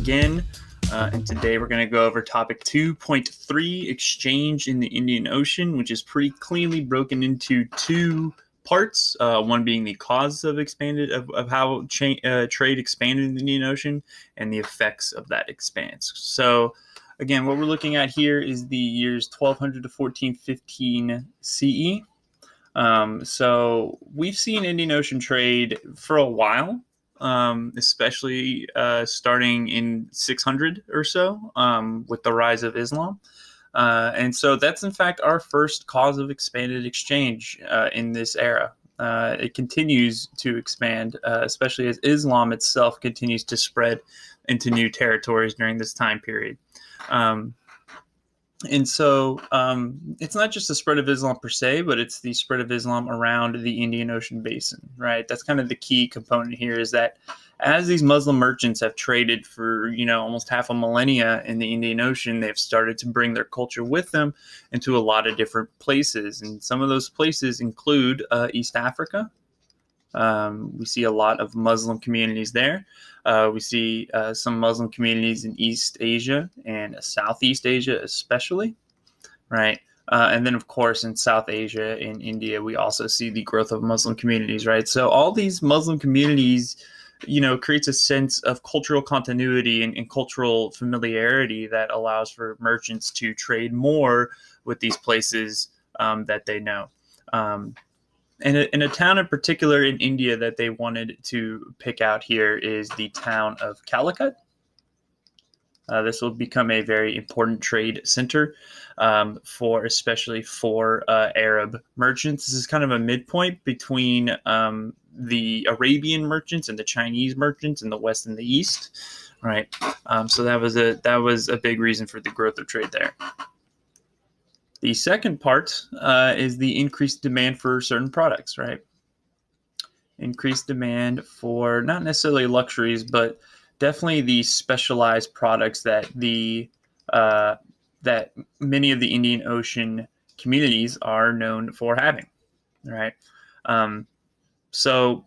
again. Uh, and today we're going to go over topic 2.3 exchange in the Indian Ocean, which is pretty cleanly broken into two parts. Uh, one being the cause of expanded of, of how cha- uh, trade expanded in the Indian Ocean and the effects of that expanse. So, again, what we're looking at here is the years 1200 to 1415 CE. Um, so we've seen Indian Ocean trade for a while um, especially uh, starting in 600 or so um, with the rise of Islam. Uh, and so that's in fact our first cause of expanded exchange uh, in this era. Uh, it continues to expand, uh, especially as Islam itself continues to spread into new territories during this time period. Um, and so um, it's not just the spread of Islam per se, but it's the spread of Islam around the Indian Ocean basin, right? That's kind of the key component here is that as these Muslim merchants have traded for, you know, almost half a millennia in the Indian Ocean, they've started to bring their culture with them into a lot of different places. And some of those places include uh, East Africa. Um, we see a lot of Muslim communities there. Uh, we see uh, some Muslim communities in East Asia and Southeast Asia, especially, right? Uh, and then, of course, in South Asia, in India, we also see the growth of Muslim communities, right? So all these Muslim communities, you know, creates a sense of cultural continuity and, and cultural familiarity that allows for merchants to trade more with these places um, that they know. Um, and a, and a town in particular in India that they wanted to pick out here is the town of Calicut. Uh, this will become a very important trade center um, for, especially for uh, Arab merchants. This is kind of a midpoint between um, the Arabian merchants and the Chinese merchants in the west and the east, right? Um, so that was a that was a big reason for the growth of trade there. The second part uh, is the increased demand for certain products, right? Increased demand for not necessarily luxuries, but definitely the specialized products that the uh, that many of the Indian Ocean communities are known for having, right? Um, so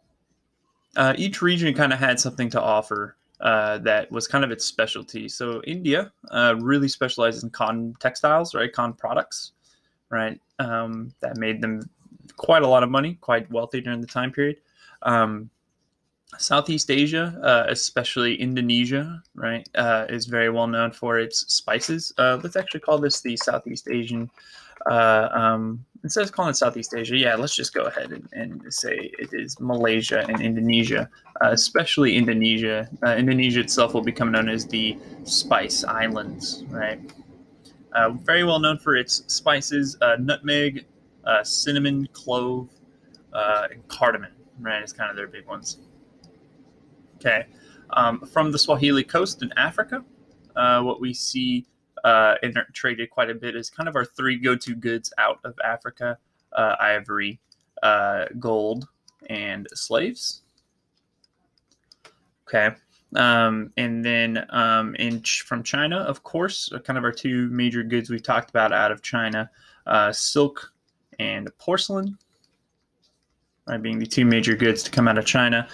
uh, each region kind of had something to offer uh, that was kind of its specialty. So India uh, really specializes in cotton textiles, right? Cotton products, right? Um, that made them quite a lot of money, quite wealthy during the time period. Um, Southeast Asia, uh, especially Indonesia, right, uh, is very well known for its spices. Uh, let's actually call this the Southeast Asian um, instead of calling it Southeast Asia, yeah, let's just go ahead and, and say it is Malaysia and Indonesia, uh, especially Indonesia. Uh, Indonesia itself will become known as the Spice Islands, right? Uh, very well known for its spices, uh, nutmeg, uh, cinnamon, clove, uh, and cardamom, right? It's kind of their big ones. Okay. Um, from the Swahili coast in Africa, what we see uh, and traded quite a bit is kind of our three go-to goods out of Africa: uh, ivory, uh, gold, and slaves. Okay, um, and then um, in from China, of course, kind of our two major goods we talked about out of China: uh, silk and porcelain. Right, being the two major goods to come out of China,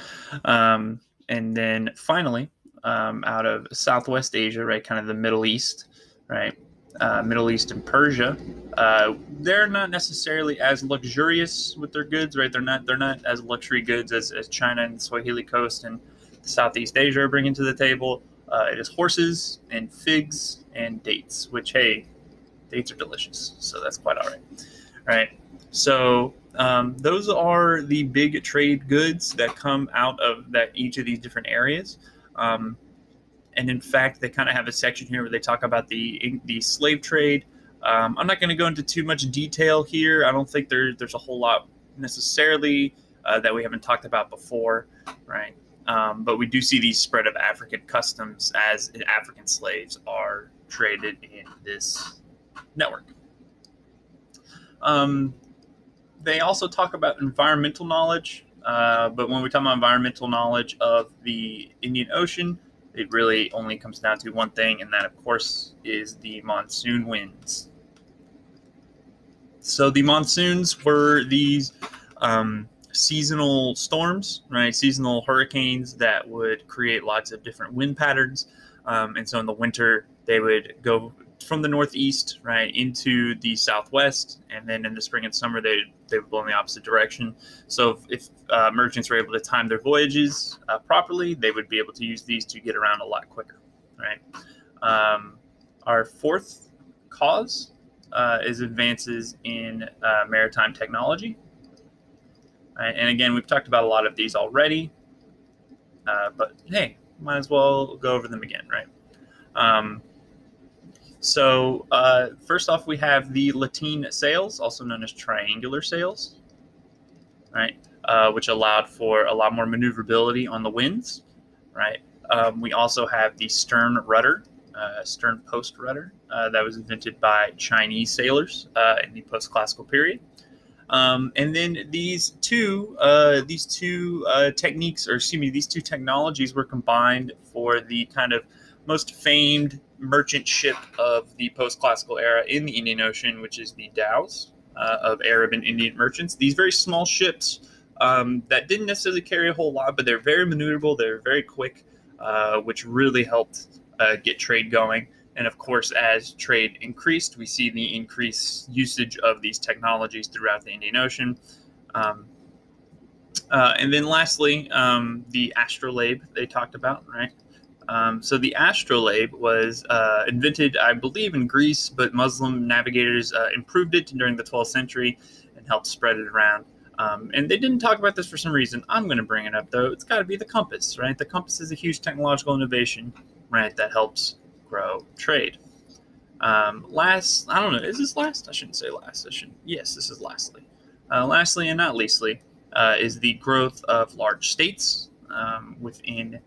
um, and then finally um, out of Southwest Asia, right, kind of the Middle East, right? Uh, Middle East and Persia, uh, they're not necessarily as luxurious with their goods, right? They're not they're not as luxury goods as, as China and the Swahili Coast and Southeast Asia are bringing to the table. Uh, it is horses and figs and dates, which hey, dates are delicious, so that's quite all right, right? So um, those are the big trade goods that come out of that each of these different areas. Um, and in fact, they kind of have a section here where they talk about the the slave trade. Um, I'm not going to go into too much detail here. I don't think there, there's a whole lot necessarily uh, that we haven't talked about before, right? Um, but we do see the spread of African customs as African slaves are traded in this network. Um, they also talk about environmental knowledge, uh, but when we talk about environmental knowledge of the Indian Ocean, it really only comes down to one thing, and that, of course, is the monsoon winds. So the monsoons were these um, seasonal storms, right? Seasonal hurricanes that would create lots of different wind patterns. Um, and so in the winter, they would go from the northeast right into the southwest, and then in the spring and summer they they would blow in the opposite direction. So if, if uh, merchants were able to time their voyages uh, properly, they would be able to use these to get around a lot quicker. Right. Um, our fourth cause uh, is advances in uh, maritime technology. Right? And again, we've talked about a lot of these already, uh, but hey, might as well go over them again, right? Um, so uh, first off, we have the lateen sails, also known as triangular sails, right? Uh, which allowed for a lot more maneuverability on the winds, right? Um, we also have the stern rudder, uh, stern post rudder, uh, that was invented by Chinese sailors uh, in the post-classical period. Um, and then these two, uh, these two techniques, or excuse me, these two technologies were combined for the kind of most famed merchant ship of the post-classical era in the Indian Ocean, which is the dhows uh, of Arab and Indian merchants. These very small ships um, that didn't necessarily carry a whole lot, but they're very maneuverable. They're very quick, uh, which really helped uh, get trade going. And of course, as trade increased, we see the increased usage of these technologies throughout the Indian Ocean. Um, uh, and then lastly, um, the astrolabe they talked about, right? Um, so the astrolabe was uh, invented, I believe, in Greece, but Muslim navigators uh, improved it during the 12th century and helped spread it around. Um, and they didn't talk about this for some reason. I'm going to bring it up though. It's got to be the compass, right? The compass is a huge technological innovation, right? That helps grow trade. Um, last, I don't know, is this last? I shouldn't say last. I should. Yes, this is lastly. Uh, lastly, and not leastly, uh, is the growth of large states um, within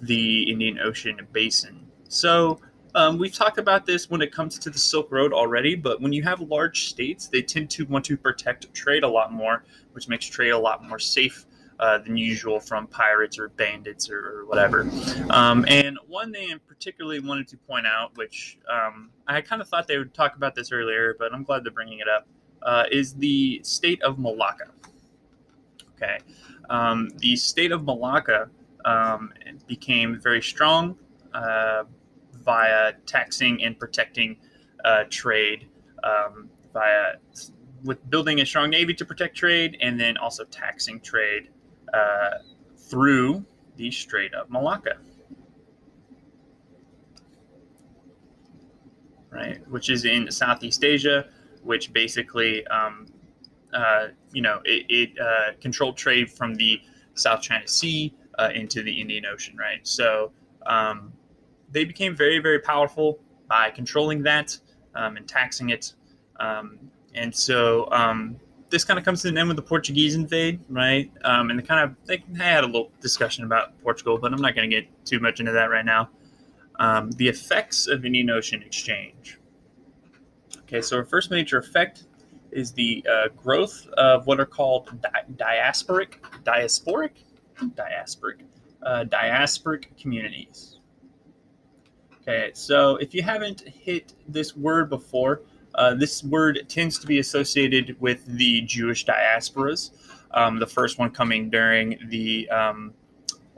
the Indian Ocean basin. So um, we've talked about this when it comes to the Silk Road already, but when you have large states, they tend to want to protect trade a lot more, which makes trade a lot more safe uh, than usual from pirates or bandits or, or whatever. Um, and one thing I particularly wanted to point out, which um, I kind of thought they would talk about this earlier, but I'm glad they're bringing it up, uh, is the state of Malacca. Okay. Um, the state of Malacca um, became very strong uh, via taxing and protecting uh, trade um, via with building a strong navy to protect trade and then also taxing trade uh, through the Strait of Malacca. Right, which is in Southeast Asia, which basically, um, uh, you know, it, it uh, controlled trade from the South China Sea uh, into the Indian Ocean, right? So um, they became very, very powerful by controlling that um, and taxing it. Um, and so um, this kind of comes to an end with the Portuguese invade, right? Um, and they kind of they had a little discussion about Portugal, but I'm not going to get too much into that right now. The effects of Indian Ocean exchange. Okay, so our first major effect is the uh, growth of what are called di- diasporic, diasporic, diasporic, uh, diasporic communities. Okay, so if you haven't hit this word before, uh, this word tends to be associated with the Jewish diasporas. Um, the first one coming during the um,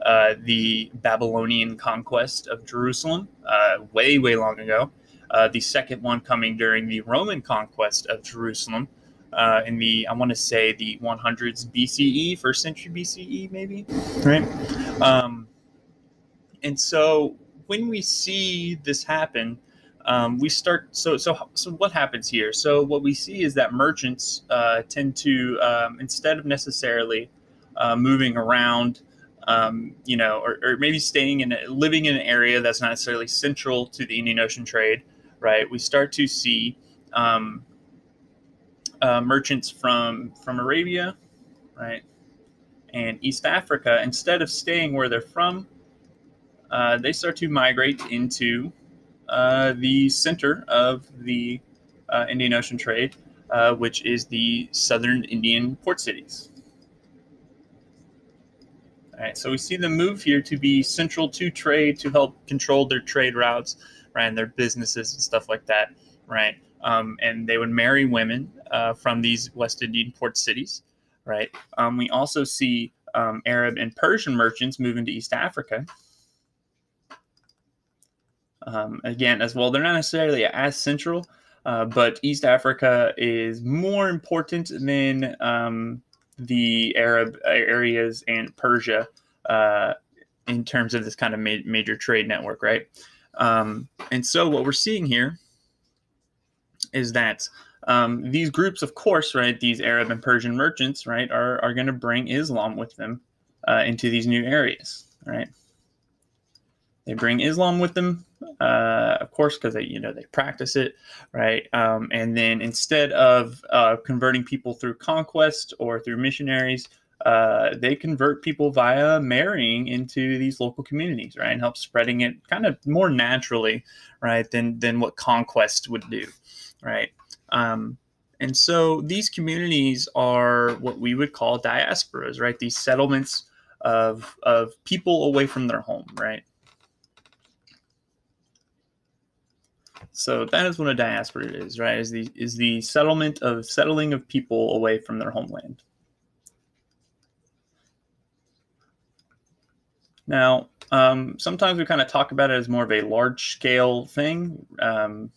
uh, the Babylonian conquest of Jerusalem, uh, way way long ago. Uh, the second one coming during the Roman conquest of Jerusalem, uh, in the I want to say the 100s BCE, first century BCE, maybe, right? Um, and so when we see this happen, um, we start. So so so what happens here? So what we see is that merchants uh, tend to um, instead of necessarily uh, moving around. Um, you know, or, or, maybe staying in living in an area that's not necessarily central to the Indian Ocean trade, right? We start to see um, uh, merchants from from Arabia, right, and East Africa, instead of staying where they're from, uh, they start to migrate into uh, the center of the uh, Indian Ocean trade, uh, which is the southern Indian port cities. All right, so we see them move here to be central to trade to help control their trade routes, right, and their businesses and stuff like that, right. Um, and they would marry women uh, from these West Indian port cities, right? Um, we also see um, Arab and Persian merchants moving to East Africa. Um, again, as well, they're not necessarily as central, uh, but East Africa is more important than um, the Arab areas and Persia uh, in terms of this kind of ma- major trade network, right? Um, and so what we're seeing here is that um, these groups, of course, right, these Arab and Persian merchants, right, are, are going to bring Islam with them uh, into these new areas, right? They bring Islam with them, uh, of course, because they, you know, they practice it, right? Um, and then instead of uh, converting people through conquest or through missionaries, uh, they convert people via marrying into these local communities, right, and help spreading it kind of more naturally, right, than than what conquest would do, right. Um, and so these communities are what we would call diasporas, right? These settlements of of people away from their home, right? So that is what a diaspora is, right? Is the is the settlement of settling of people away from their homeland. Now, um, sometimes we kind of talk about it as more of a large scale thing. Um,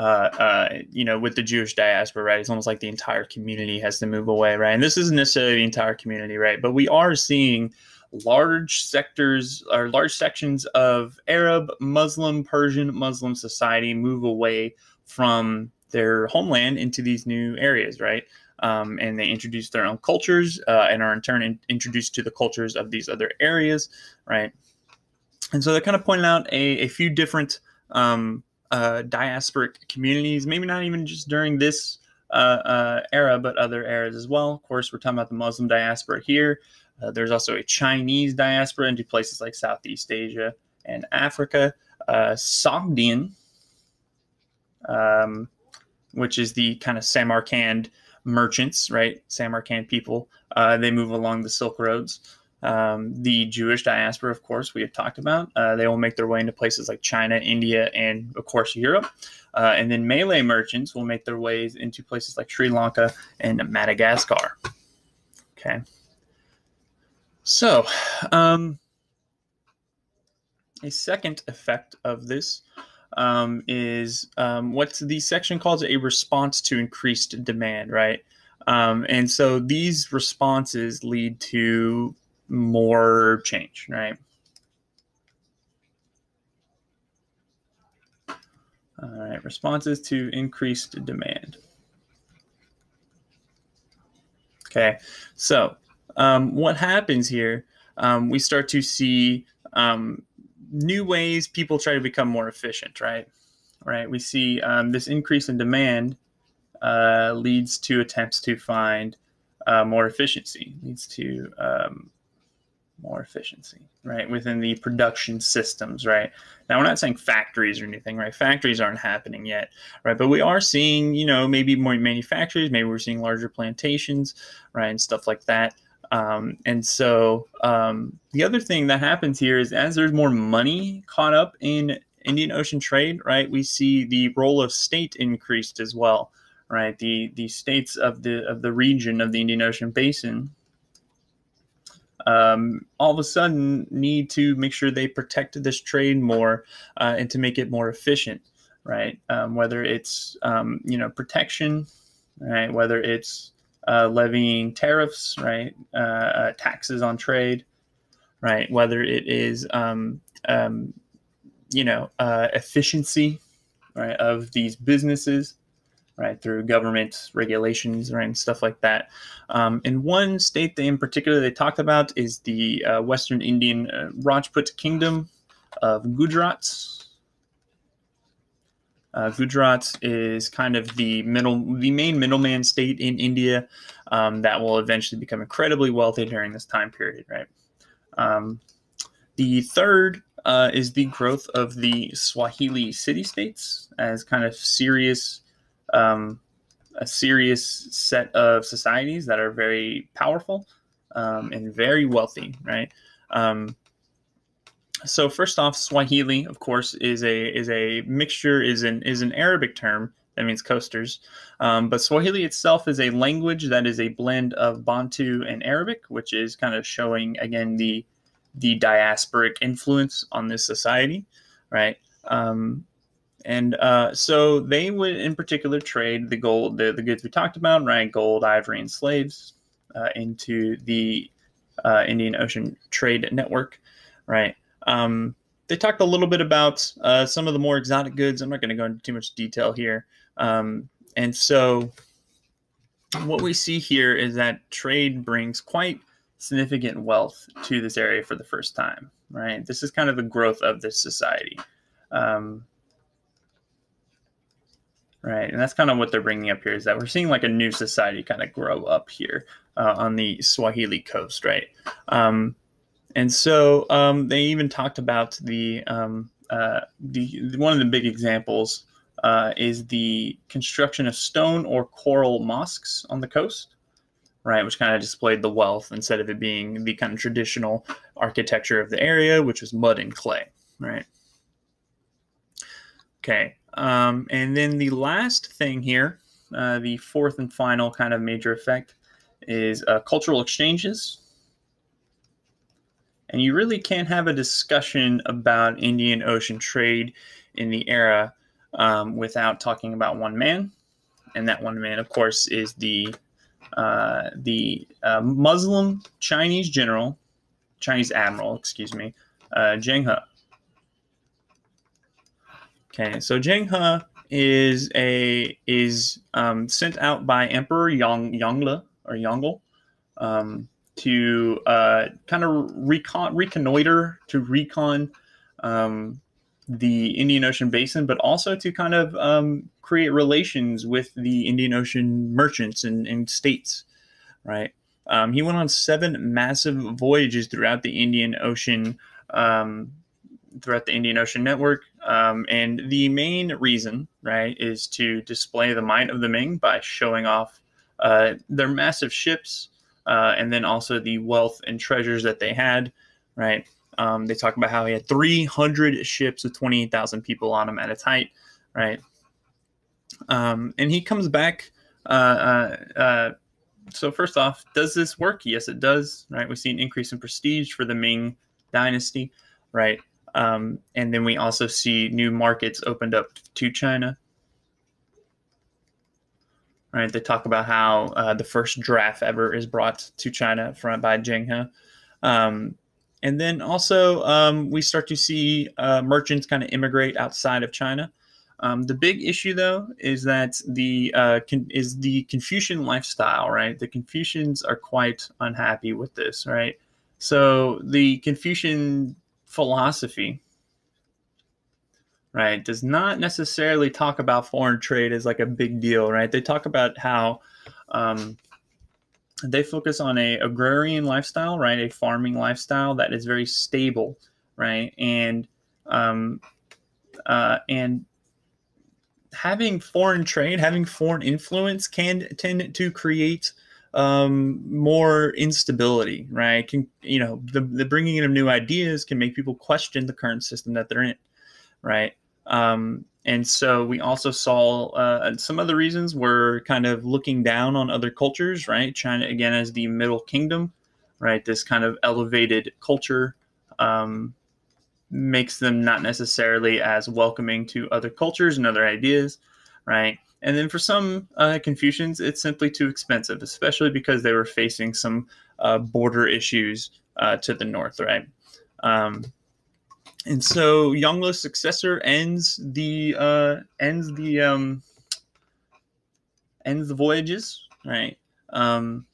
uh, uh, you know, with the Jewish diaspora, right? It's almost like the entire community has to move away, right? And this isn't necessarily the entire community, right? But we are seeing large sectors or large sections of Arab, Muslim, Persian, Muslim society move away from their homeland into these new areas, right? Um, and they introduce their own cultures uh, and are in turn in, introduced to the cultures of these other areas, right? And so they're kind of pointing out a, a few different um, uh, diasporic communities, maybe not even just during this uh, uh, era, but other eras as well. Of course, we're talking about the Muslim diaspora here. Uh, there's also a Chinese diaspora into places like Southeast Asia and Africa. Sogdian, um, which is the kind of Samarkand merchants, right? Samarkand people. They move along the Silk Roads. Um, the Jewish diaspora, of course, we have talked about. Uh, they will make their way into places like China, India, and of course Europe. Uh, and then Malay merchants will make their ways into places like Sri Lanka and Madagascar. Okay. So, um, a second effect of this um, is um, what the section calls a response to increased demand, right? Um, and so these responses lead to more change, right? All right, responses to increased demand. Okay, so um, what happens here? Um, we start to see um, new ways people try to become more efficient, right? Right. We see um, this increase in demand uh, leads to attempts to find uh, more efficiency, leads to um, more efficiency, right, within the production systems, right? Now, we're not saying factories or anything, right? Factories aren't happening yet, right? But we are seeing, you know, maybe more manufacturers, maybe we're seeing larger plantations, right, and stuff like that. Um, and so um, the other thing that happens here is as there's more money caught up in Indian Ocean trade, right, we see the role of state increased as well, right? The the states of the of the region of the Indian Ocean basin um, all of a sudden need to make sure they protect this trade more uh, and to make it more efficient, right? Um, whether it's um, you know protection, right? Whether it's uh, levying tariffs, right? Uh, uh taxes on trade, right? Whether it is um, um, you know uh, efficiency, right, of these businesses right, through government regulations right, and stuff like that. Um, and one state they in particular they talked about is the uh, Western Indian uh, Rajput Kingdom of Gujarat. Uh, Gujarat is kind of the middle, the main middleman state in India um, that will eventually become incredibly wealthy during this time period, right? Um, the third uh, is the growth of the Swahili city states as kind of serious um, a serious set of societies that are very powerful um, and very wealthy, right? Um, so first off, Swahili, of course, is a is a mixture is an is an Arabic term that means coasters, um, but Swahili itself is a language that is a blend of Bantu and Arabic, which is kind of showing again the the diasporic influence on this society, right? Um, and uh, so they would, in particular, trade the gold, the, the goods we talked about, right? Gold, ivory, and slaves uh, into the uh, Indian Ocean Trade Network, right? Um, they talked a little bit about uh, some of the more exotic goods. I'm not going to go into too much detail here. Um, and so, what we see here is that trade brings quite significant wealth to this area for the first time, right? This is kind of the growth of this society. Um, right and that's kind of what they're bringing up here is that we're seeing like a new society kind of grow up here uh, on the swahili coast right? Um, and so um, they even talked about the um, uh, the one of the big examples uh, is the construction of stone or coral mosques on the coast right which kind of displayed the wealth instead of it being the kind of traditional architecture of the area which was mud and clay right? Okay um, and then the last thing here, uh, the fourth and final kind of major effect, is uh, cultural exchanges. And you really can't have a discussion about Indian Ocean trade in the era um, without talking about one man. And that one man, of course, is the uh, the uh, Muslim Chinese general, Chinese admiral, excuse me, uh, Zheng He. Okay, so Zheng He is a is um, sent out by Emperor Yang Yongle or Yongle um, to uh, kind of recon reconnoiter to recon um, the Indian Ocean basin, but also to kind of um, create relations with the Indian Ocean merchants and, and states, right? Um, he went on seven massive voyages throughout the Indian Ocean um, throughout the Indian Ocean network. Um, and the main reason, right, is to display the might of the Ming by showing off uh, their massive ships uh, and then also the wealth and treasures that they had, right? Um, they talk about how he had 300 ships with 28,000 people on them at its height, right? Um, and he comes back. Uh, uh, uh, so first off, does this work? Yes, it does. Right, we see an increase in prestige for the Ming dynasty. Right, um, and then we also see new markets opened up to China. Right, they talk about how uh, the first draft ever is brought to China from by He. Um, and then also um, we start to see uh, merchants kind of immigrate outside of China. Um, the big issue, though, is that the uh, con- is the Confucian lifestyle. Right, the Confucians are quite unhappy with this. Right, so the Confucian philosophy right does not necessarily talk about foreign trade as like a big deal right? They talk about how um, they focus on a agrarian lifestyle right a farming lifestyle that is very stable right? And um, uh, and having foreign trade having foreign influence can tend to create um, more instability, right? Can you know the the bringing in of new ideas can make people question the current system that they're in, right? Um, and so we also saw uh, some other reasons were kind of looking down on other cultures, right? China again as the Middle Kingdom, right? This kind of elevated culture um, makes them not necessarily as welcoming to other cultures and other ideas, right? And then for some uh, Confucians, it's simply too expensive, especially because they were facing some uh, border issues uh, to the north, right? Um, and so Yongle's successor ends the uh, ends the um, ends the voyages, right? Um,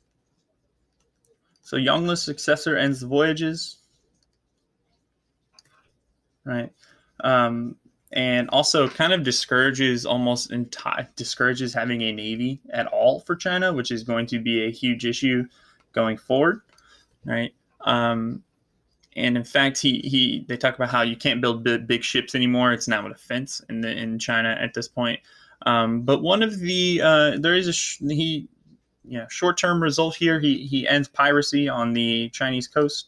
so Yongle's successor ends the voyages, right? Um, and also kind of discourages almost entire discourages having a navy at all for China, which is going to be a huge issue going forward, right? Um, and in fact, he he they talk about how you can't build big, big ships anymore. It's now a defense in the in China at this point. Um, but one of the uh, there is a sh- he know short term result here. He he ends piracy on the Chinese coast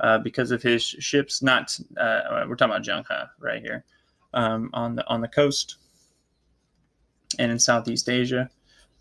uh, because of his ships. Not uh, we're talking about Zheng right here um, on the on the coast and in Southeast Asia.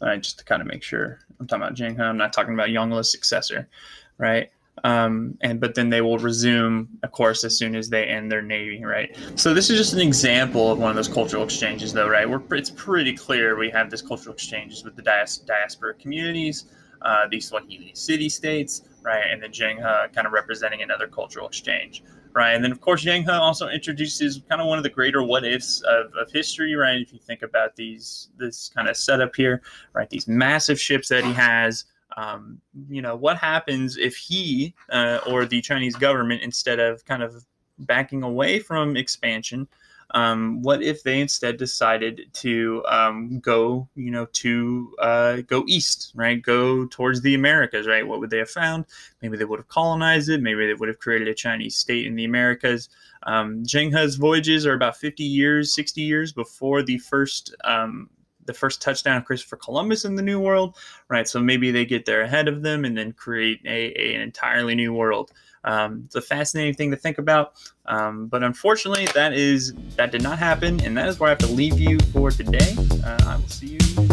Right, just to kind of make sure I'm talking about He. I'm not talking about Yongle's successor, right? Um, and but then they will resume, of course, as soon as they end their navy, right? So this is just an example of one of those cultural exchanges, though, right? We're, it's pretty clear we have this cultural exchanges with the dias- diaspora communities, uh, these Swahili city states, right, and then Zheng He kind of representing another cultural exchange, right? And then of course Zheng He also introduces kind of one of the greater what ifs of, of history, right? If you think about these this kind of setup here, right? These massive ships that he has um, you know, what happens if he uh, or the Chinese government, instead of kind of backing away from expansion, um, what if they instead decided to um, go, you know, to uh, go east, right? Go towards the Americas, right? What would they have found? Maybe they would have colonized it. Maybe they would have created a Chinese state in the Americas. Um, Zheng He's voyages are about 50 years, 60 years before the first um, the first touchdown of Christopher Columbus in the New World, right? So maybe they get there ahead of them and then create a, a an entirely new world. Um, it's a fascinating thing to think about, um, but unfortunately, that is that did not happen, and that is where I have to leave you for today. Uh, I will see you